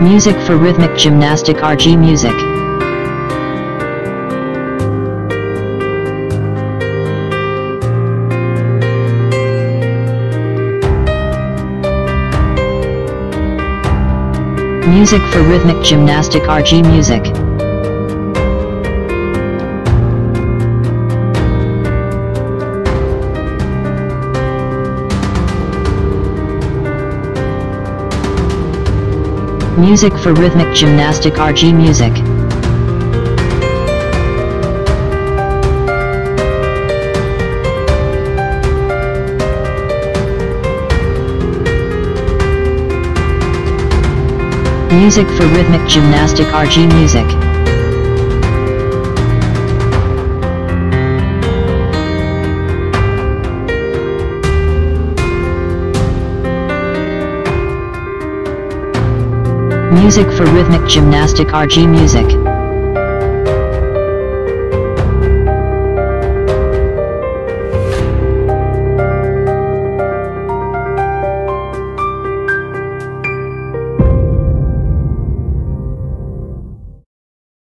Music for rhythmic gymnastic RG music. Music for rhythmic gymnastic RG music. Music for rhythmic gymnastic RG music. Music for rhythmic gymnastic RG music. Music for rhythmic gymnastic RG music.